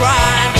pride